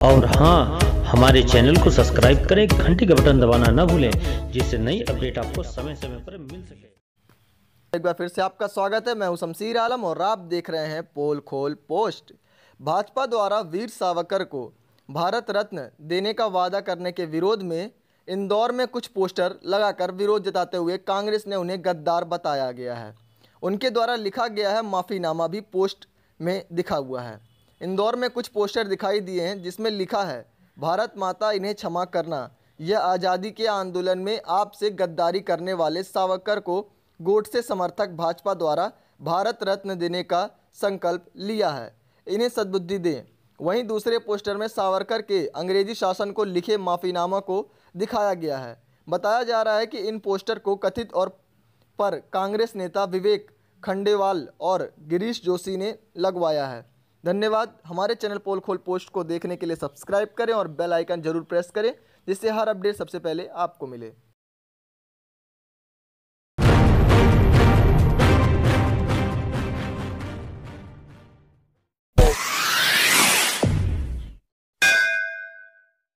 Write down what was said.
और हाँ हमारे चैनल को सब्सक्राइब करें, घंटी का बटन दबाना ना भूलें, जिससे नई अपडेट आपको समय समय पर मिल सके। एक बार फिर से आपका स्वागत है। मैं हूँ शमशीर आलम और आप देख रहे हैं पोल खोल पोस्ट। भाजपा द्वारा वीर सावरकर को भारत रत्न देने का वादा करने के विरोध में इंदौर में कुछ पोस्टर लगाकर विरोध जताते हुए कांग्रेस ने उन्हें गद्दार बताया गया है। उनके द्वारा लिखा गया है, माफ़ीनामा भी पोस्ट में दिखा हुआ है। इंदौर में कुछ पोस्टर दिखाई दिए हैं जिसमें लिखा है, भारत माता इन्हें क्षमा करना। यह आज़ादी के आंदोलन में आपसे गद्दारी करने वाले सावरकर को गोडसे समर्थक भाजपा द्वारा भारत रत्न देने का संकल्प लिया है। इन्हें सद्बुद्धि दें। वहीं दूसरे पोस्टर में सावरकर के अंग्रेज़ी शासन को लिखे माफ़ीनामा को दिखाया गया है। बताया जा रहा है कि इन पोस्टर को कथित और पर कांग्रेस नेता विवेक खंडेवाल और गिरीश जोशी ने लगवाया है। धन्यवाद। हमारे चैनल पोल खोल पोस्ट को देखने के लिए सब्सक्राइब करें और बेल आइकन ज़रूर प्रेस करें, जिससे हर अपडेट सबसे पहले आपको मिले।